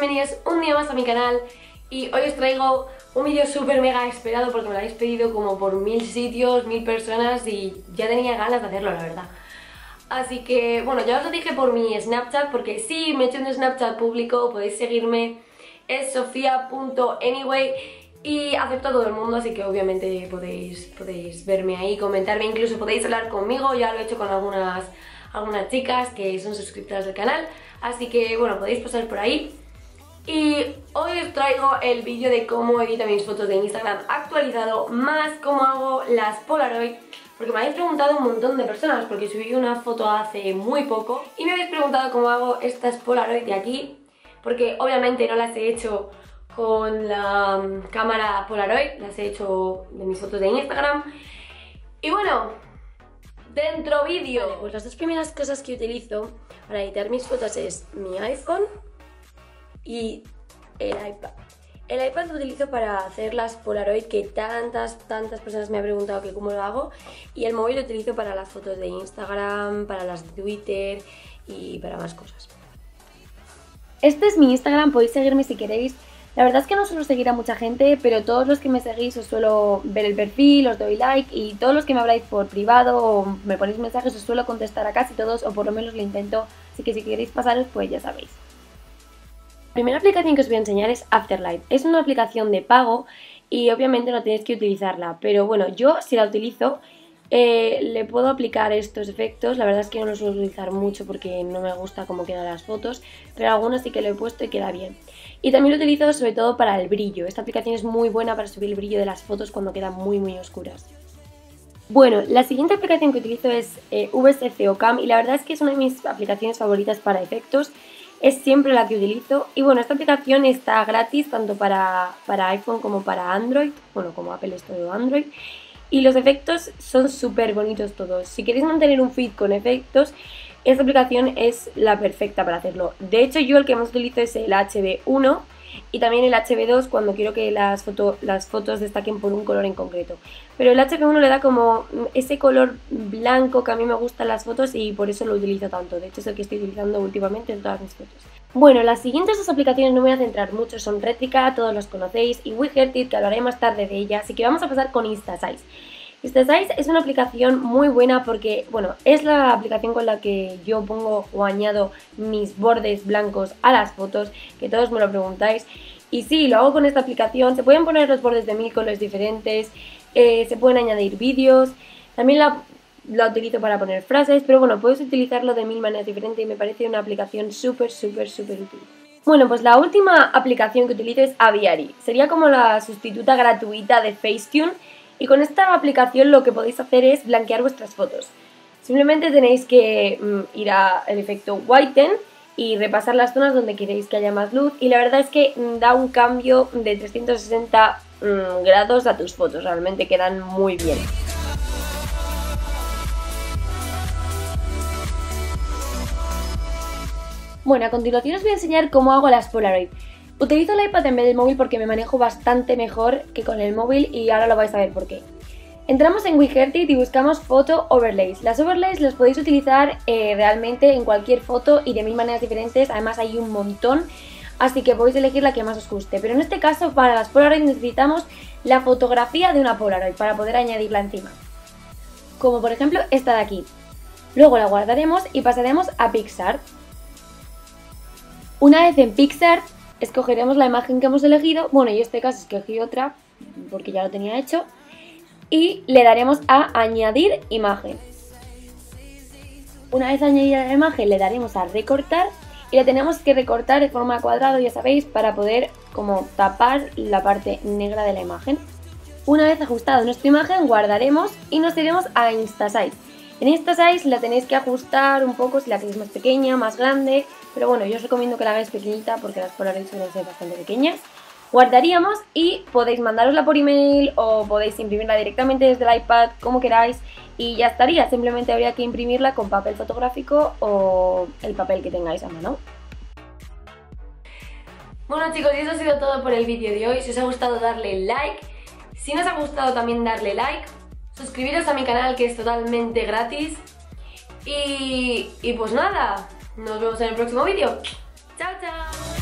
vídeo más a mi canal y hoy os traigo un vídeo súper mega esperado porque me lo habéis pedido como por mil sitios, mil personas y ya tenía ganas de hacerlo la verdad. Así que bueno, ya os lo dije por mi Snapchat porque sí, me he hecho un Snapchat público, podéis seguirme, es sofia.anyway y acepto a todo el mundo, así que obviamente podéis, podéis verme ahí, comentarme, incluso podéis hablar conmigo, ya lo he hecho con algunas, algunas chicas que son suscriptoras del canal, así que bueno, podéis pasar por ahí. Y hoy os traigo el vídeo de cómo edito mis fotos de Instagram actualizado, más cómo hago las Polaroid, porque me habéis preguntado un montón de personas, porque subí una foto hace muy poco, y me habéis preguntado cómo hago estas Polaroid de aquí, porque obviamente no las he hecho con la mm, cámara Polaroid, las he hecho de mis fotos de Instagram. Y bueno, dentro vídeo. pues las dos primeras cosas que utilizo para editar mis fotos es mi iPhone y el iPad. El iPad lo utilizo para hacer las Polaroid que tantas, tantas personas me han preguntado que cómo lo hago. Y el móvil lo utilizo para las fotos de Instagram, para las de Twitter y para más cosas. Este es mi Instagram, podéis seguirme si queréis. La verdad es que no suelo seguir a mucha gente, pero todos los que me seguís os suelo ver el perfil, os doy like y todos los que me habláis por privado o me ponéis mensajes os suelo contestar a casi todos o por lo menos lo intento, así que si queréis pasaros pues ya sabéis. La primera aplicación que os voy a enseñar es Afterlight. Es una aplicación de pago y obviamente no tenéis que utilizarla, pero bueno, yo si la utilizo eh, le puedo aplicar estos efectos, la verdad es que no los suelo utilizar mucho porque no me gusta cómo quedan las fotos, pero algunos sí que lo he puesto y queda bien. Y también lo utilizo sobre todo para el brillo, esta aplicación es muy buena para subir el brillo de las fotos cuando quedan muy muy oscuras. Bueno, la siguiente aplicación que utilizo es eh, VSC Cam y la verdad es que es una de mis aplicaciones favoritas para efectos, es siempre la que utilizo y bueno, esta aplicación está gratis tanto para, para iPhone como para Android, bueno, como Apple es todo Android y los efectos son súper bonitos todos. Si queréis mantener un feed con efectos, esta aplicación es la perfecta para hacerlo. De hecho, yo el que más utilizo es el HB1 y también el HB2 cuando quiero que las, las fotos destaquen por un color en concreto. Pero el HB1 le da como ese color blanco que a mí me gustan las fotos y por eso lo utilizo tanto. De hecho, es el que estoy utilizando últimamente en todas mis fotos. Bueno, las siguientes dos aplicaciones no me voy a centrar mucho, son Retrica, todos los conocéis, y WeHearted, que hablaré más tarde de ella, así que vamos a pasar con InstaSize. InstaSize es una aplicación muy buena porque, bueno, es la aplicación con la que yo pongo o añado mis bordes blancos a las fotos, que todos me lo preguntáis. Y sí, lo hago con esta aplicación, se pueden poner los bordes de mil colores diferentes, eh, se pueden añadir vídeos, también la la utilizo para poner frases, pero bueno, puedes utilizarlo de mil maneras diferentes y me parece una aplicación súper, súper, súper útil. Bueno, pues la última aplicación que utilizo es Aviary. Sería como la sustituta gratuita de Facetune y con esta aplicación lo que podéis hacer es blanquear vuestras fotos. Simplemente tenéis que mm, ir al efecto Whiten y repasar las zonas donde queréis que haya más luz y la verdad es que mm, da un cambio de 360 mm, grados a tus fotos, realmente quedan muy bien. Bueno, a continuación os voy a enseñar cómo hago las Polaroid. Utilizo el iPad en vez del móvil porque me manejo bastante mejor que con el móvil y ahora lo vais a ver por qué. Entramos en WeHearted y buscamos Photo Overlays. Las overlays las podéis utilizar eh, realmente en cualquier foto y de mil maneras diferentes, además hay un montón, así que podéis elegir la que más os guste. Pero en este caso, para las Polaroid necesitamos la fotografía de una Polaroid para poder añadirla encima. Como por ejemplo esta de aquí. Luego la guardaremos y pasaremos a Pixar. Una vez en Pixar, escogeremos la imagen que hemos elegido. Bueno, en este caso escogí otra porque ya lo tenía hecho. Y le daremos a añadir imagen. Una vez añadida la imagen le daremos a recortar y la tenemos que recortar de forma cuadrada, ya sabéis, para poder como tapar la parte negra de la imagen. Una vez ajustada nuestra imagen guardaremos y nos iremos a InstaSize. En InstaSize la tenéis que ajustar un poco si la queréis más pequeña, más grande, pero bueno, yo os recomiendo que la hagáis pequeñita porque las Polaroid suelen ser bastante pequeñas. Guardaríamos y podéis mandárosla por email o podéis imprimirla directamente desde el iPad, como queráis, y ya estaría. Simplemente habría que imprimirla con papel fotográfico o el papel que tengáis a mano. Bueno chicos, y eso ha sido todo por el vídeo de hoy. Si os ha gustado darle like. Si no os ha gustado también darle like. Suscribiros a mi canal que es totalmente gratis. Y, y pues nada, nos vemos en el próximo vídeo. ¡Chao, chao!